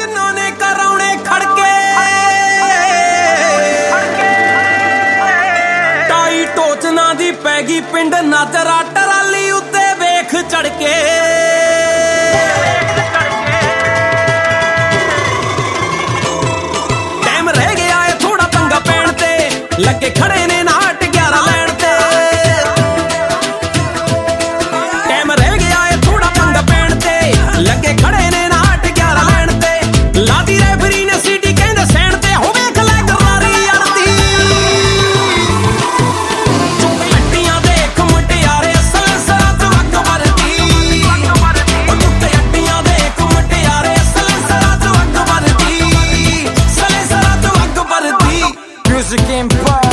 ਜਿਨ੍ਹਾਂ ਨੇ ਕਰਾਉਣੇ ਖੜਕੇ। ਟਾਈ ਟੋਚਨਾ ਦੀ ਪੈ ਗਈ ਪਿੰਡ ਨਾਜਰਾ, ਟਰਾਲੀ ਉੱਤੇ ਵੇਖ ਚੜ ਕੇ ਟਾਈਮ ਰਹਿ ਗਿਆ ਏ ਥੋੜਾ ਪੰਗਾ ਪੈਣ ਤੇ, ਲੱਗੇ ਖੜੇ Music Empire